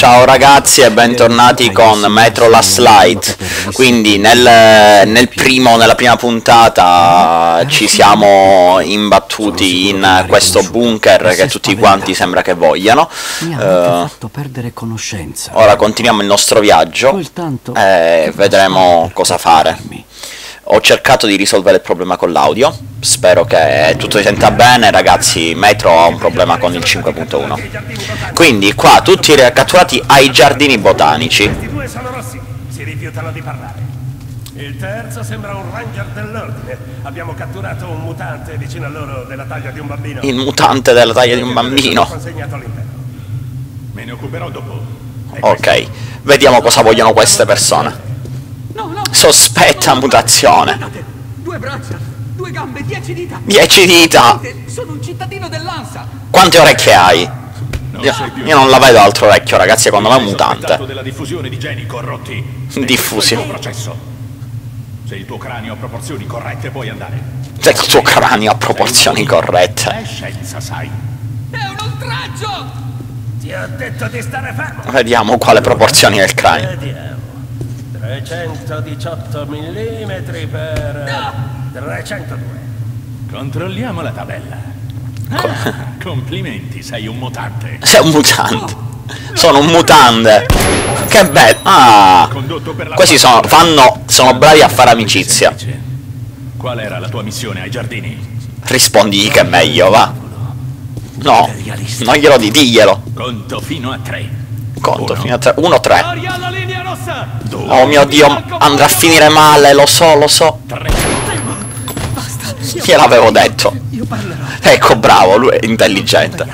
Ciao ragazzi e bentornati con Metro Last Light. Quindi nel, nel primo, nella prima puntata ci siamo imbattuti in questo bunker che tutti quanti sembra che vogliano. Eh, ora continuiamo il nostro viaggio e vedremo cosa fare. Ho cercato di risolvere il problema con l'audio, spero che tutto si senta bene, ragazzi, Metro ha un problema con il 5.1. Quindi qua tutti catturati ai giardini botanici. Il terzo sembra un ranger dell'ordine. Abbiamo catturato un mutante vicino a loro della taglia di un bambino. Il mutante della taglia di un bambino. Me ne occuperò dopo. Ok, vediamo cosa vogliono queste persone. Sospetta mutazione. Due braccia, due gambe, dieci dita! 10 dita. Sono un cittadino dell'ANSA! Quante orecchie hai? Io, io non la vedo altro orecchio, ragazzi, secondo me è un mutante. della diffusione di geni corrotti. Diffusione. Processo. Se il tuo cranio ha proporzioni corrette puoi andare. Se il tuo cranio ha proporzioni corrette. È scienza, sai. È un oltraggio! Ti ho detto di stare fermo. Vediamo quale proporzioni è il cranio. Vediamo. 318 mm per 302. Controlliamo la tabella. Ah, complimenti, sei un mutante. Sei un mutante. Sono un mutante. Che bello. Ah. Questi sono, fanno, sono bravi a fare amicizia. Qual era la tua missione ai giardini? Rispondi che è meglio, va. No, non glielo di, diglielo. Conto fino a tre. Conto Uno, fino a 3. 1, 3. Aria alla linea rossa! due, Oh mio dio, andrà a finire male, lo so, lo so. Gliel'avevo detto. Ecco, bravo, lui è intelligente.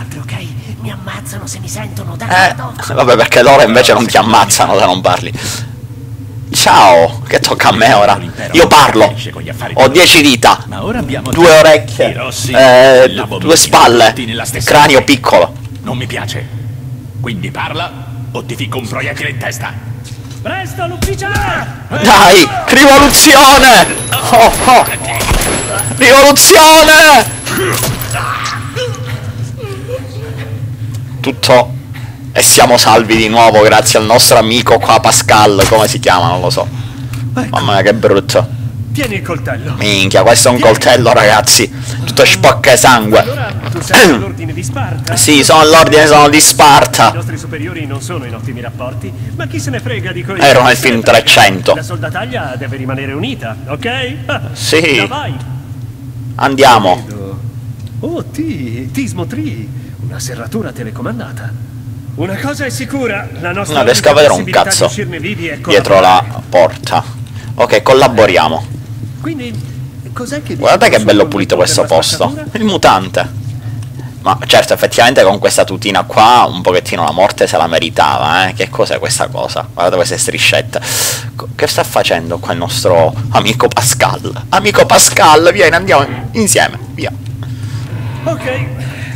Eh, vabbè, perché loro invece non ti ammazzano se non parli. Ciao, che tocca a me ora. Io parlo. Ho 10 dita, due orecchie, eh, due spalle, cranio piccolo. Non mi piace. Quindi parla o ti ficco un proiettile in testa. Presto all'ufficiale! Dai, rivoluzione! Oh, oh. Rivoluzione! Tutto e siamo salvi di nuovo grazie al nostro amico qua Pascal, come si chiama, non lo so. Mamma mia che brutto. Tieni il coltello. Minchia, questo è un coltello ragazzi. Tutto sporca sangue. Allora, tu sei all'ordine di Sparta? Sì, sono all'ordine, sono di I Sparta. nostri superiori non sono in ottimi rapporti, ma chi se ne frega di quello? Ero nel film 300. La soldataglia deve rimanere unita, ok? Sì. Da vai. Andiamo. Oh, T, Tismo 3, una serratura telecomandata. Una cosa è sicura, la nostra Non riesco a vedere un cazzo dietro la porta. Ok, collaboriamo. Quindi, cos'è che Guardate che bello pulito questo posto. Il mutante. Ma certo, effettivamente con questa tutina qua un pochettino la morte se la meritava, eh. Che cos'è questa cosa? Guardate queste striscette. Che sta facendo qua il nostro amico Pascal? Amico Pascal, vieni, andiamo insieme, via. Ok,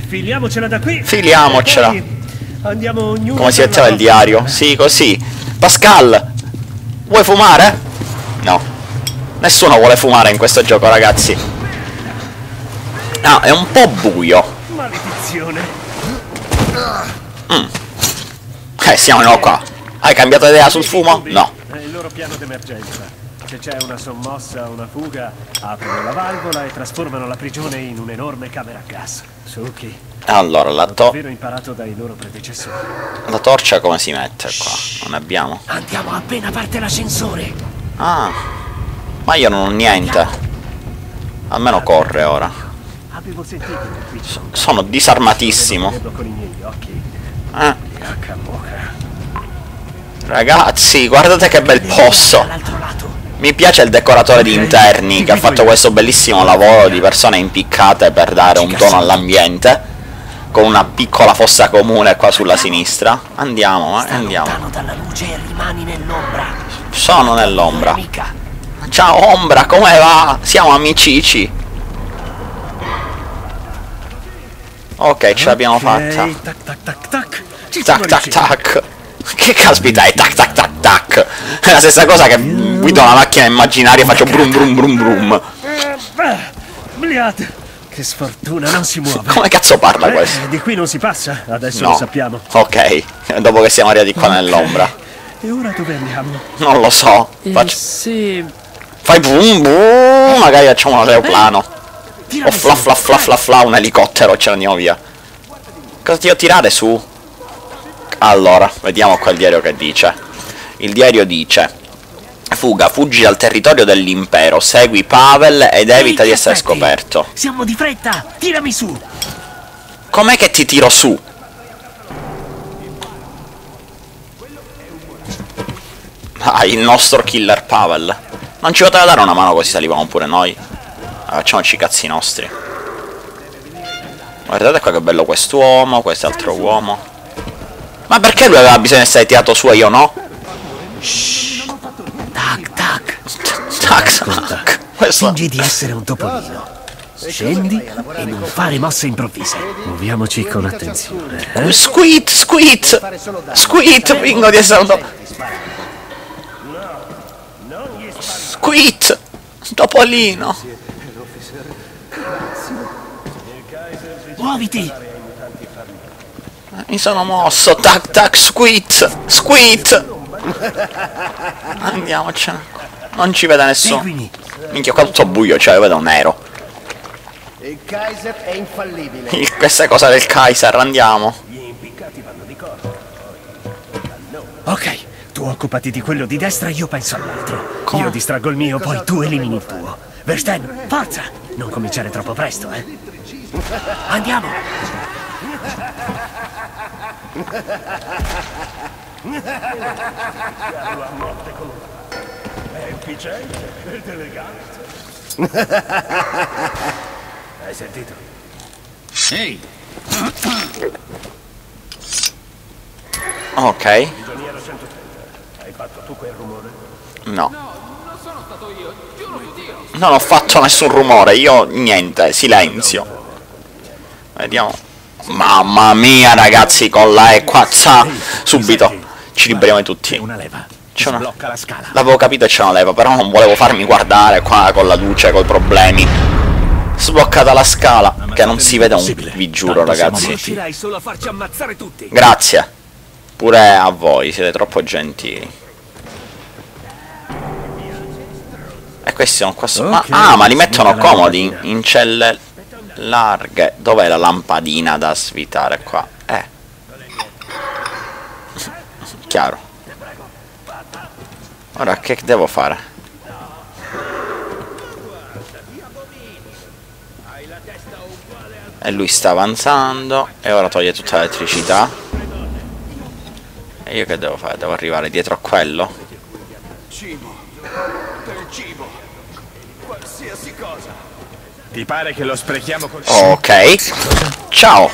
filiamocela da qui. Filiamocela. Andiamo ognuno Come si metteva il diario? Sì, così. Pascal, vuoi fumare? No. Nessuno vuole fumare in questo gioco, ragazzi. No, è un po' buio. Maledizione. Eh, siamo no qua. Hai cambiato idea sul fumo? No. È il loro piano d'emergenza. Se c'è una sommossa o una fuga, aprono la valvola e trasformano la prigione in un'enorme camera a gas. Suki, Allora, la, ho to- davvero imparato dai loro predecessori. la torcia come si mette qua? Non abbiamo. Andiamo appena parte l'ascensore. Ah. Ma io non ho niente. Almeno corre ora. Sono disarmatissimo. Eh, ragazzi, guardate che bel posto. Mi piace il decoratore di interni che ha fatto questo bellissimo lavoro di persone impiccate per dare un tono all'ambiente. Con una piccola fossa comune qua sulla sinistra. Andiamo, eh, andiamo. Sono nell'ombra. Ciao ombra, come va? Siamo amicici. Ok, ce l'abbiamo fatta. Ok, tac tac tac tac. Tac tac tac. Che caspita è tac tac tac tac? È la stessa cosa che guido una macchina immaginaria e faccio brum brum brum brum. Eh, beh, Bliat, Che sfortuna, non si muove. Come cazzo parla Eh, questo? di qui non si passa, adesso No. lo sappiamo. Ok, dopo che siamo arrivati qua nell'ombra. E ora dove andiamo? Non lo so. Eh, Faccio... sì. Fai boom boom, magari facciamo un aeroplano. O Tirami fla fla fla fla fla un elicottero, ce ne andiamo via. Cosa ti devo tirare su? Allora, vediamo qua il diario che dice. Il diario dice Fuga, fuggi dal territorio dell'impero, segui Pavel ed evita di essere scoperto. Siamo di fretta, tirami su. Com'è che ti tiro su? Ah, il nostro killer Pavel. Non ci poteva dare una mano così salivamo pure noi. Facciamoci i cazzi nostri. Guardate qua che bello quest'uomo, quest'altro uomo. Ma perché lui aveva bisogno di essere tirato su e io no? Tac, tac. Tac, tac. Questo... Fingi di essere un topolino. Scendi e non fare mosse improvvise. Muoviamoci con attenzione. Eh? Squeet, squeet! Squeet, vinco di essere un to- Squeet! Topolino! Muoviti. Mi sono mosso, tac tac, squeet! Squeet! Andiamocene. Non ci vede nessuno. Minchia, qua tutto buio, cioè io vedo nero. Il Kaiser è infallibile. Il- Questa è cosa del Kaiser, andiamo. Ok, tu occupati di quello di destra e io penso all'altro. Io distraggo il mio, poi tu elimini il tuo. Versten, forza! Non cominciare troppo presto, eh. Andiamo! Efficiente ed elegante. Hai sentito? Ehi, Ok. Prigioniero 130. Hai fatto tu quel rumore? No. Non ho fatto nessun rumore, io niente, silenzio. Vediamo. Mamma mia ragazzi, con la E qua, za, subito. Ci liberiamo tutti. Una leva. C'è una- Blocca la scala. L'avevo capito e ce la leva, però non volevo farmi guardare qua con la luce, coi problemi. Sbloccata la scala, che non si vede un... Vi giuro ragazzi. Riuscirai solo a farci ammazzare tutti. Grazie. Pure a voi, siete troppo gentili. E questi sono qua sopra. Ok, ah, ma li mettono comodi in, in celle larghe. Dov'è la lampadina da svitare qua? Eh. Chiaro. Ora che devo fare? E lui sta avanzando e ora toglie tutta l'elettricità. E io che devo fare? Devo arrivare dietro a quello? Ti pare che lo sprechiamo col... Ok. Ciao.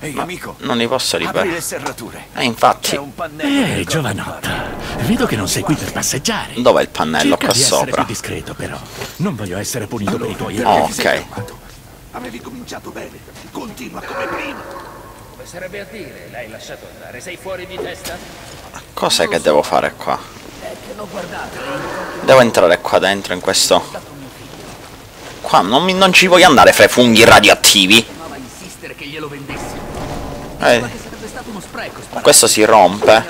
Ehi amico, Non li posso apri liberare. le serrature. Eh, infatti. Ehi, giovanotta. Vedo che non sei qui per passeggiare. Dov'è il pannello Cerca qua sopra? più discreto, però. Non voglio essere punito per i tuoi Oh, errori. ok. Avevi cominciato bene. Continua come prima. Come sarebbe a dire? L'hai lasciato andare? Sei fuori di testa? Cos'è che devo fare qua? Devo entrare qua dentro in questo... Qua non, mi- non ci voglio andare fra i funghi radioattivi. Eh, questo si rompe.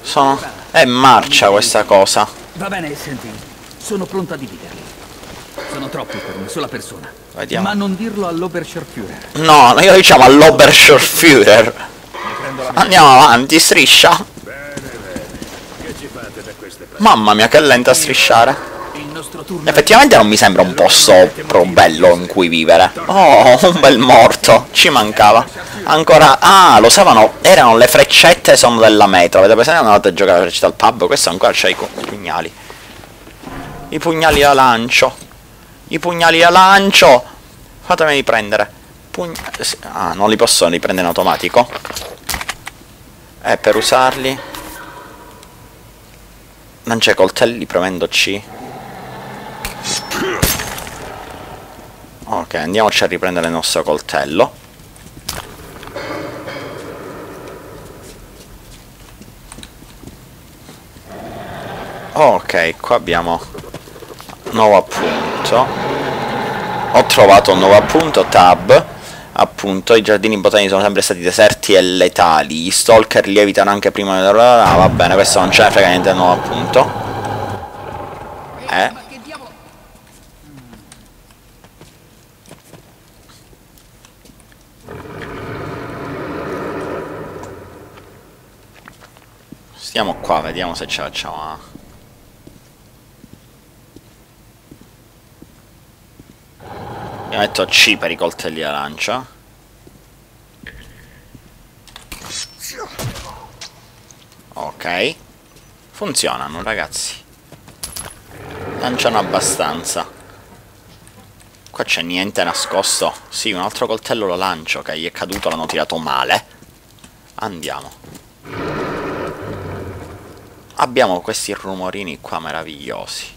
Sono... È marcia questa cosa. Va bene, senti. Sono pronto a dividerli. Sono troppi per una sola persona. Vediamo. Ma non dirlo all'Obersturmführer. No, io diciamo all'Oberschurführer. Andiamo avanti, striscia. Mamma mia, che lenta a strisciare. Effettivamente non mi sembra un posto pro bello in cui vivere. Oh, un bel morto. Ci mancava. Ancora... Ah, lo usavano... Erano le freccette sono della metro. Avete presente andate a giocare a freccette al pub? Questo ancora c'ha i pugnali. I pugnali da lancio. I pugnali da lancio. Fatemeli prendere. Pugn- Ah, non li posso riprendere in automatico. Eh, per usarli... Lancia coltelli premendo C. Ok, andiamoci a riprendere il nostro coltello. Ok, qua abbiamo nuovo appunto ho trovato un nuovo appunto tab appunto i giardini botanici sono sempre stati deserti e letali. Gli stalker lievitano anche prima del... ah, va bene questo non ne frega niente nuovo appunto. Eh. Stiamo qua vediamo se ce la facciamo a Io metto C per i coltelli a lancia. Ok. Funzionano, ragazzi. Lanciano abbastanza. Qua c'è niente nascosto. Sì, un altro coltello lo lancio, che gli è caduto, l'hanno tirato male. Andiamo. Abbiamo questi rumorini qua meravigliosi.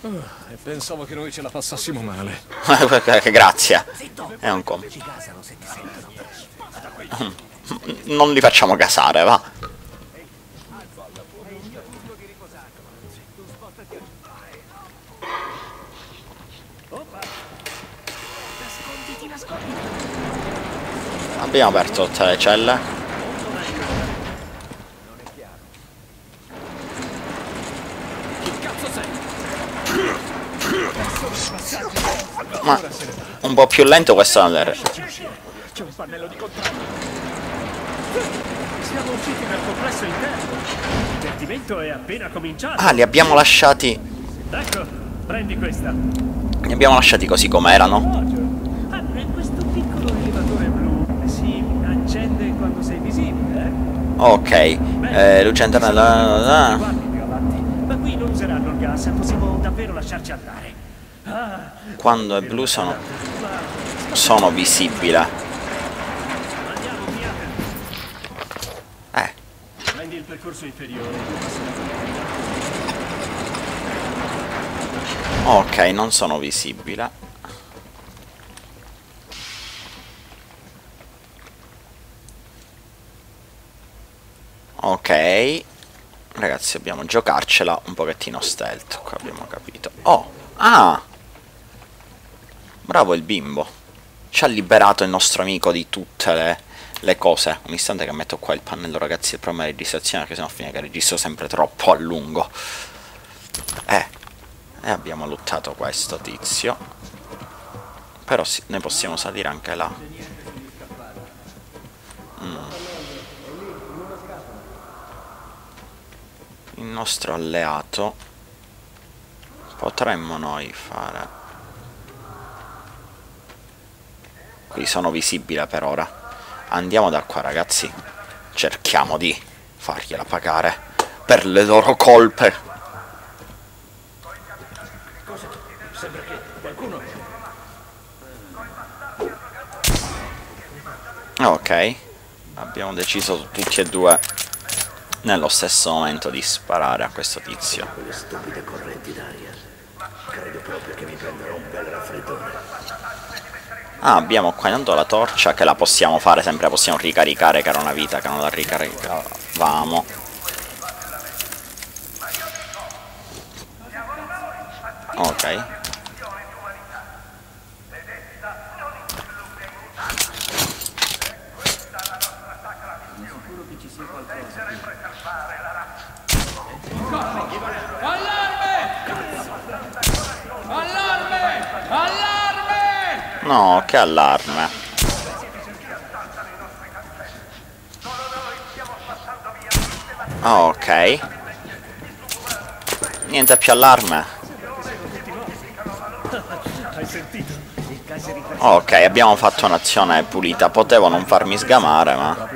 E pensavo che noi ce la passassimo male. Grazie. È un com. Non li facciamo casare, va. Abbiamo aperto tutte le celle. Ma un po' più lento questo è. C'è un pannello di controllo. Siamo usciti dal complesso interno. Il divertimento è appena cominciato. Ah, li abbiamo lasciati. Ecco, prendi questa. Li abbiamo lasciati così. Ah, piccolo elevatore blu. Eh Sì, accende quando sei visibile? Ok. Eh, luce interna. Ma qui non useranno il gas, possiamo davvero lasciarci andare. Quando è blu sono. sono visibile. Eh. Prendi il percorso inferiore. Ok, non sono visibile. Ok. Ragazzi, dobbiamo giocarcela un pochettino stealth, qua abbiamo capito. Oh! Ah! Bravo il bimbo. Ci ha liberato il nostro amico di tutte le, le cose. Un istante che metto qua il pannello, ragazzi, il problema di registrazione, perché sennò finisce che registro sempre troppo a lungo. Eh. E abbiamo lottato questo tizio. Però sì, ne possiamo salire anche là. Mm. Il nostro alleato potremmo noi fare qui sono visibile per ora andiamo da qua ragazzi cerchiamo di fargliela pagare per le loro colpe ok abbiamo deciso tutti e due nello stesso momento di sparare a questo tizio Quelle stupide correnti d'aria. Credo proprio che mi prenderò. Ah, abbiamo qua intanto la torcia che la possiamo fare sempre, possiamo ricaricare che era una vita che non la ricaricavamo. Ok. No, che allarme. Ah, ok. Niente più allarme. Ok, abbiamo fatto un'azione pulita. Potevo non farmi sgamare, ma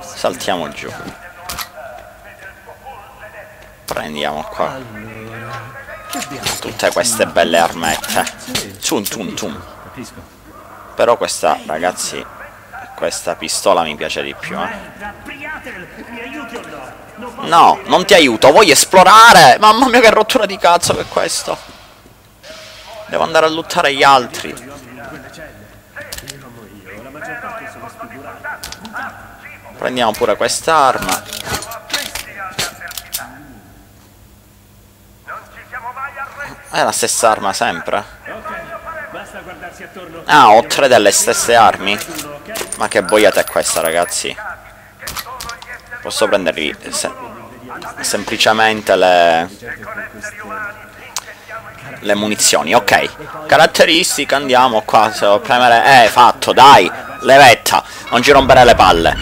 saltiamo giù. Prendiamo qua tutte queste belle armette. Tum tum tum. Capisco. Però questa, ragazzi, questa pistola mi piace di più, eh. No? Non ti aiuto, voglio esplorare! Mamma mia che rottura di cazzo che è questo! Devo andare a lottare gli altri. Prendiamo pure quest'arma. È la stessa arma sempre. Ah, ho tre delle stesse armi. Ma che boiata è questa, ragazzi? Posso prenderli se- semplicemente le... Le munizioni, ok. Caratteristica, andiamo qua, se devo premere... Eh, fatto, dai! Levetta, non ci rompere le palle.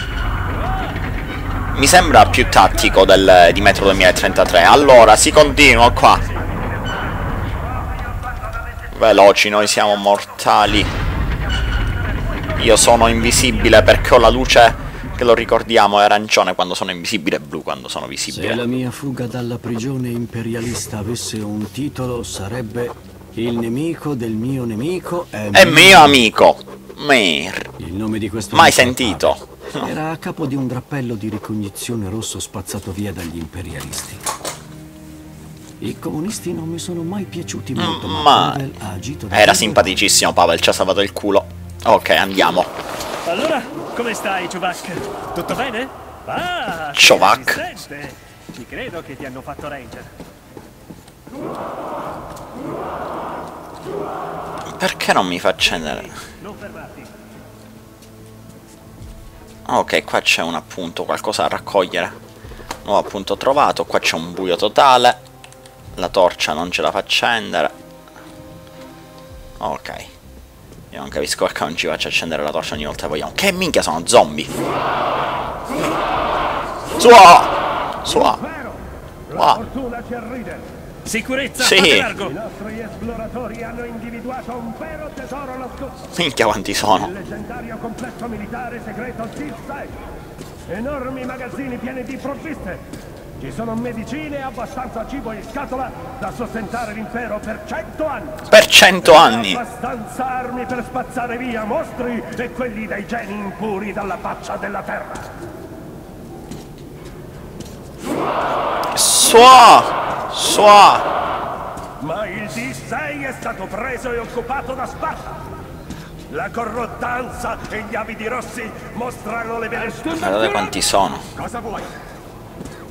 Mi sembra più tattico del, di Metro 2033. Allora, si continua qua. Veloci, noi siamo mortali. Io sono invisibile perché ho la luce che lo ricordiamo è arancione quando sono invisibile e blu quando sono Se visibile. la mia fuga dalla prigione imperialista avesse un titolo sarebbe Il nemico del mio nemico è, È mio amico. Mir. Il nome di questo Mai sentito. Era a capo di un drappello di ricognizione rosso spazzato via dagli imperialisti. I comunisti non mi sono mai piaciuti molto, ma, ma Pavel ha agito da Era simpaticissimo Pavel, ci ha salvato il culo. Ok, andiamo. Allora, come stai, Chuvak? Tutto bene? Ah, resistente. Ci credo che ti hanno fatto ranger. Perché non mi fa accendere? Non fermarti. Ok, qua c'è un appunto, qualcosa da raccogliere. Nuovo appunto trovato, qua c'è un buio totale. La torcia non ce la fa accendere. Ok. Io non capisco perché non ci faccia accendere la torcia ogni volta che vogliamo. Che minchia sono zombie? Sua! Sua! Arride. Sicurezza, Sì. fate I largo. nostri esploratori hanno individuato un vero tesoro nascosto. Minchia quanti sono. Il leggendario complesso militare segreto T6. Enormi magazzini pieni di provviste. Ci sono medicine e abbastanza cibo in scatola da sostentare l'impero per cento anni. Per cento anni. Abbastanza armi per spazzare via mostri e quelli dei geni impuri dalla faccia della terra. Sua! Sua! Ma il D6 è stato preso e occupato da Sparta. La corrottanza e gli avidi rossi mostrano le vere Guardate quanti sono. Cosa vuoi?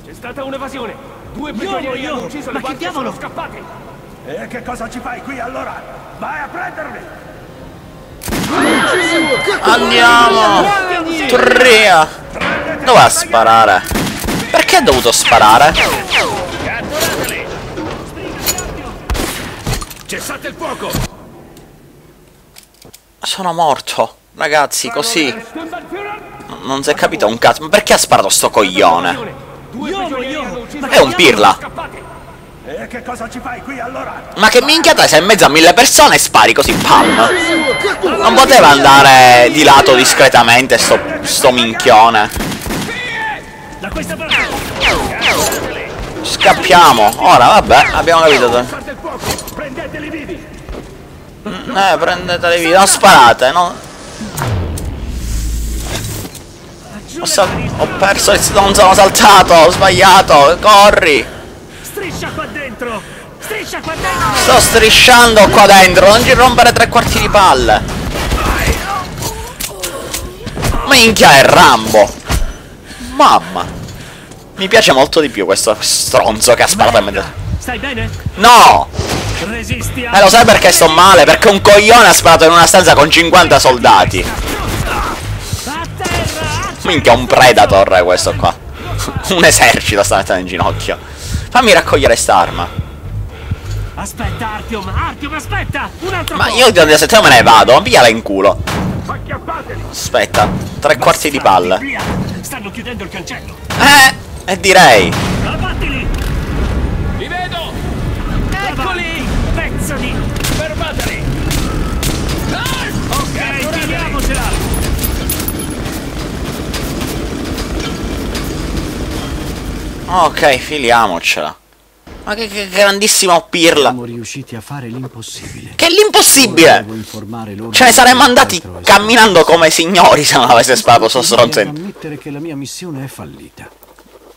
C'è stata un'evasione. Due Io, prigionieri io. hanno ucciso Ma le che guardie e diavolo? sono scappati. E che cosa ci fai qui allora? Vai a prenderli! Andiamo! Tria! Dov'è sparare? Perché ha dovuto sparare? Cessate il fuoco! Sono morto. Ragazzi, così. Non si è capito un cazzo. Ma perché ha sparato sto coglione? Hanno ucciso È un pirla. E che cosa ci fai qui allora? Ma che minchiata sei in mezzo a mille persone e spari così pam? Non poteva andare di lato discretamente sto, sto minchione. Scappiamo. Ora, vabbè, abbiamo capito. Prendeteli vivi! Eh, prendeteli via. Non sparate, no. Ho, ho perso il... Non sono saltato, ho sbagliato. Corri. Striscia qua dentro. Striscia qua dentro. Sto strisciando qua dentro, non ci rompere tre quarti di palle. Minchia è Rambo. Mamma. Mi piace molto di più questo stronzo che ha sparato in mezzo. Stai bene? No! Resisti Eh lo sai perché sto male? Perché un coglione ha sparato in una stanza con 50 soldati. Minchia un predator questo qua. un esercito sta mettendo in ginocchio. Fammi raccogliere st'arma. Aspetta, Artyom. Artyom, aspetta. Un altro Ma io ti se te me ne vado, pigliala in culo. Aspetta, tre quarti di palle. Stanno chiudendo il cancello. Eh, e direi. Ok, filiamocela. Ma che, che grandissimo pirla. Siamo riusciti a fare l'impossibile. Che l'impossibile! Ce ne saremmo andati camminando come signori se non avesse sparato sto stronzo. ammettere che la mia missione è fallita.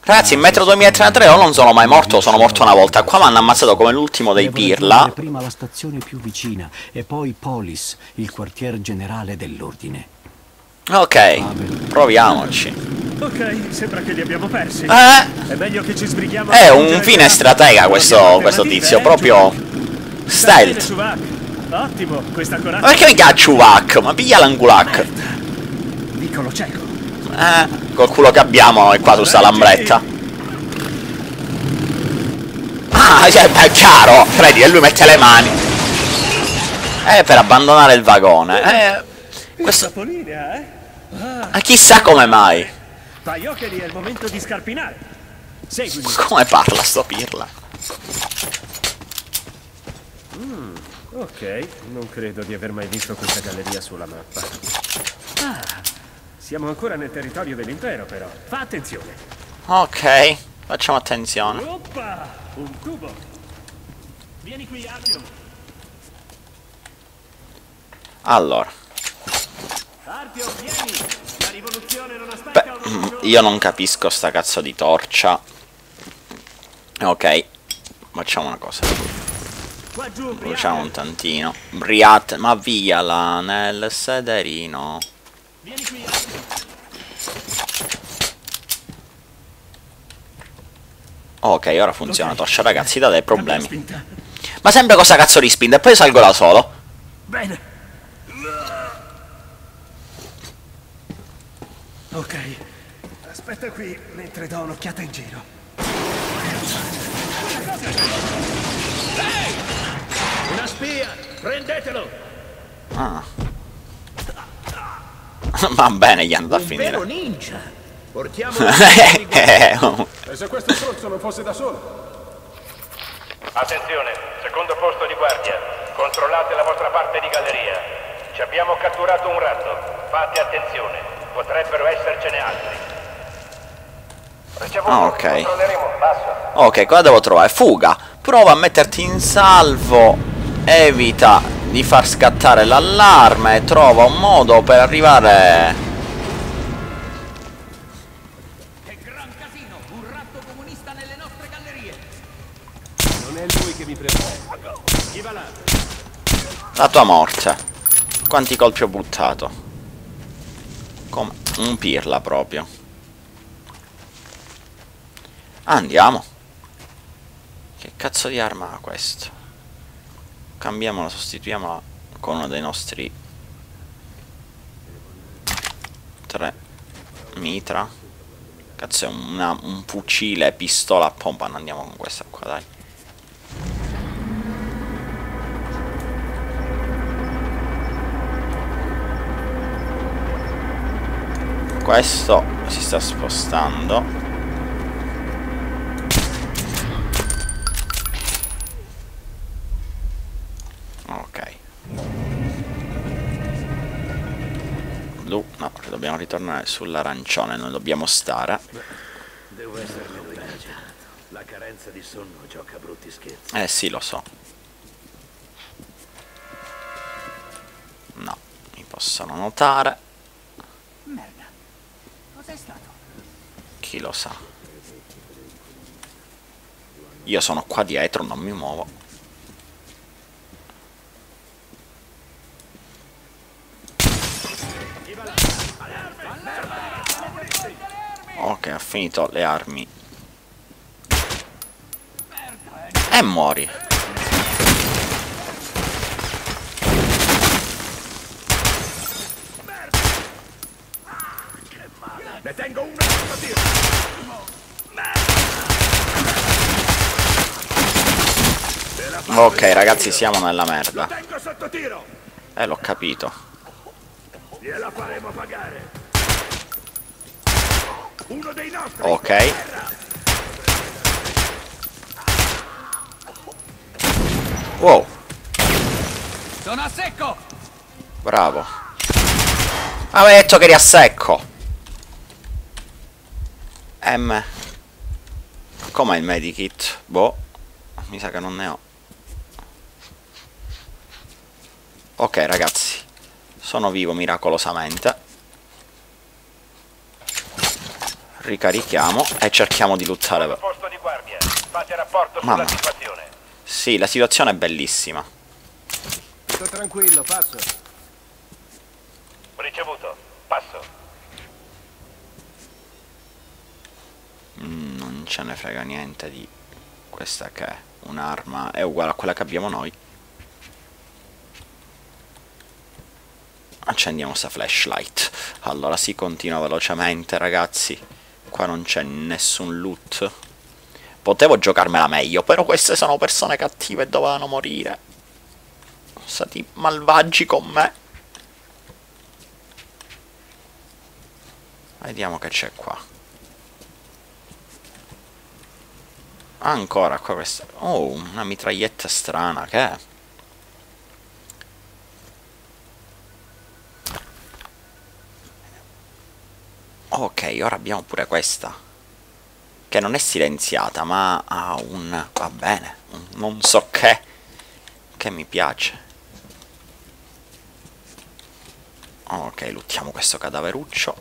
Ragazzi, in Metro 2033 o non sono mai morto sono morto una volta. Qua mi hanno ammazzato come l'ultimo dei pirla. prima la stazione più vicina e poi Polis, il quartier generale dell'ordine. Ok, proviamoci. Ok, sembra che li abbiamo persi. Eh, È meglio che ci sbrighiamo. è un fine stratega questo, questo tizio, eh, proprio... Stealth. Ottimo, questa Ma corazza... perché mi caccio Chewbacca? Ma piglia l'angulac. Piccolo cieco. Eh, col culo che abbiamo e qua su sta lambretta. Ah, cioè, è chiaro. Vedi che lui mette le mani. Eh, per abbandonare il vagone. Eh, Polinia, eh? ma chissà come mai. Paioccheri, è il momento di scarpinare. Seguimi. Come parla sto pirla? Ok, non credo di aver mai visto questa galleria sulla mappa. Ah, siamo ancora nel territorio dell'impero, però. Fa attenzione. Ok, facciamo attenzione. Oppa! Un tubo. Vieni qui, Artyom. Allora, Artyom, vieni. Beh, mm, io non capisco sta cazzo di torcia. Ok, facciamo una cosa. Bruciamo un tantino. Briat, ma via là nel sederino. Ok, ora funziona torcia, ragazzi, date Cambia problemi. Ma sempre cosa cazzo di spinta e poi salgo da solo. Bene. Ok. Aspetta qui mentre do un'occhiata in giro. Una spia! Prendetelo! Ah. Va bene, gli andò a Un vero finire. ninja! Portiamo E se questo stronzo non fosse da solo? Attenzione, secondo posto di guardia. Controllate la vostra parte di galleria. Ci abbiamo catturato un ratto. Fate attenzione, potrebbero essercene altri. Ricevuto, Ah, ok. Ok, cosa devo trovare? Fuga. Prova a metterti in salvo. Evita di far scattare l'allarme. Trova un modo per arrivare... Che gran casino! Un ratto comunista nelle nostre gallerie! Non è lui che mi prende. Chi va là? La tua morte. Quanti colpi ho buttato? Un pirla proprio. Andiamo. Che cazzo di arma ha questo? Cambiamola, sostituiamola con uno dei nostri tre mitra. Cazzo è una- un fucile, pistola a pompa. Andiamo con questa qua, dai. Questo si sta spostando. Ok. Blu, no, dobbiamo ritornare sull'arancione, noi dobbiamo stare. Devo contagiato. La carenza di sonno gioca brutti scherzi. Eh sì, lo so. No, mi possono notare. Merda. Cos'è stato? Chi lo sa. Io sono qua dietro, non mi muovo. Ok, ha finito le armi. E muori. Ne tengo uno sotto tiro. Ok, ragazzi, siamo nella merda. Eh, l'ho capito. Ok. Wow, Sono a secco! bravo. Avevo detto che eri a secco. M. Com'è il medikit? Boh. Mi sa che non ne ho. Ok, ragazzi. Sono vivo miracolosamente. Ricarichiamo e cerchiamo di lottare. Mamma. Sì, la situazione è bellissima. Sto tranquillo, passo. Ricevuto. Passo. Mm, non ce ne frega niente di questa che è un'arma. È uguale a quella che abbiamo noi. Accendiamo sta flashlight. Allora si continua velocemente, ragazzi. Qua non c'è nessun loot. Potevo giocarmela meglio, però queste sono persone cattive e dovevano morire. Sono stati malvagi con me. Vediamo che c'è qua. Ancora qua questa... Oh, una mitraglietta strana, che è? Ok, ora abbiamo pure questa. Che non è silenziata, ma ha un... va bene, un non so che. Che mi piace. Ok, luttiamo questo cadaveruccio.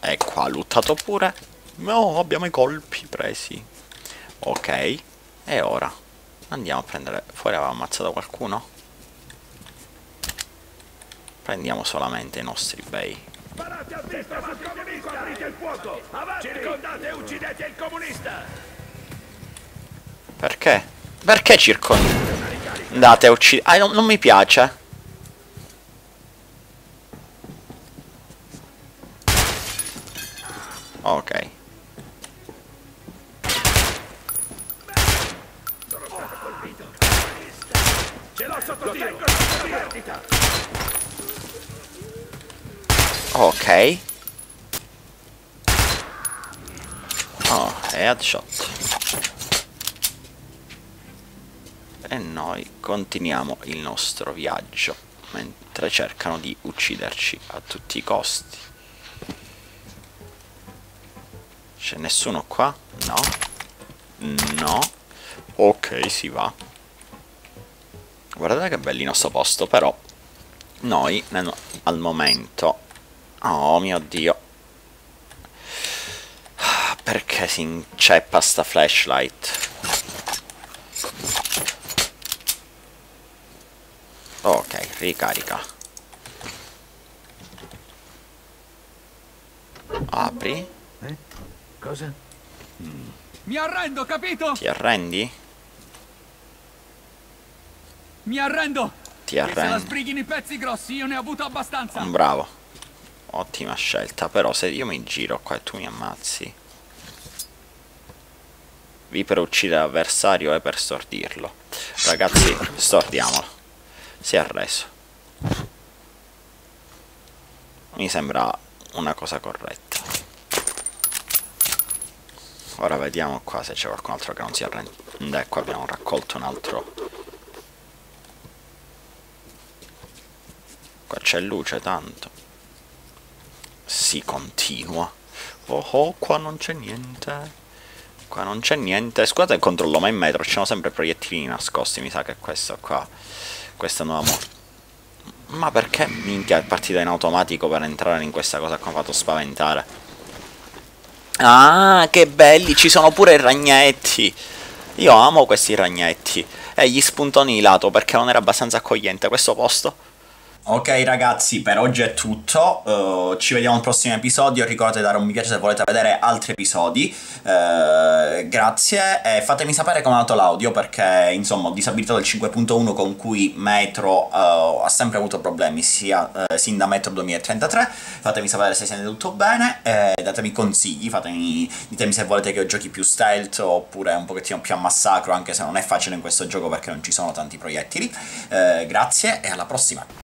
E qua luttato pure. No, abbiamo i colpi presi. Ok. E ora? Andiamo a prendere... Fuori aveva ammazzato qualcuno? Prendiamo solamente i nostri bei. Sparate a destra sul comunista! Aprite il fuoco! Avanti! Circondate e uccidete il comunista! Perché? Perché circondate e uccidete? Ah, non, non mi piace. Ok. Ce l'ho sotto tiro! Sotto perdita! Ok. Oh, headshot. E noi continuiamo il nostro viaggio mentre cercano di ucciderci a tutti i costi. C'è nessuno qua? No. No. Ok, si va. Guardate che bellino sto posto, però noi al momento... Oh mio Dio. Perché si inceppa sta flashlight? Ok, ricarica. Apri. Eh? Cosa? Mi arrendo, capito? Ti arrendi? Mi arrendo! Ti E se la arrendi. sbrighino i pezzi grossi, io ne ho avuto abbastanza. Bravo. Ottima scelta, però se io mi giro qua e tu mi ammazzi. Vi per uccidere l'avversario e per stordirlo. Ragazzi, stordiamolo. Si è arreso. Mi sembra una cosa corretta. Ora vediamo qua se c'è qualcun altro che non si arrende. Ecco, abbiamo raccolto un altro. C'è luce tanto. Si continua. Oh oh, qua non c'è niente. Qua non c'è niente. Scusate il controllo, ma in metro ci sono sempre proiettili nascosti. Mi sa che questo qua. Questa nuova mo- Ma perché minchia è partita in automatico per entrare in questa cosa che mi ha fatto spaventare? Ah, che belli! Ci sono pure i ragnetti. Io amo questi ragnetti. E gli spuntoni di lato perché non era abbastanza accogliente questo posto. Ok ragazzi, per oggi è tutto, Uh, ci vediamo al prossimo episodio, ricordate di dare un mi piace se volete vedere altri episodi, Uh, grazie. E fatemi sapere come è andato l'audio perché insomma ho disabilitato il 5.1 con cui Metro uh, ha sempre avuto problemi sia sin da Metro 2033, fatemi sapere se siete tutto bene, e datemi consigli, fatemi, ditemi se volete che io giochi più stealth oppure un pochettino più a massacro anche se non è facile in questo gioco perché non ci sono tanti proiettili, grazie e alla prossima!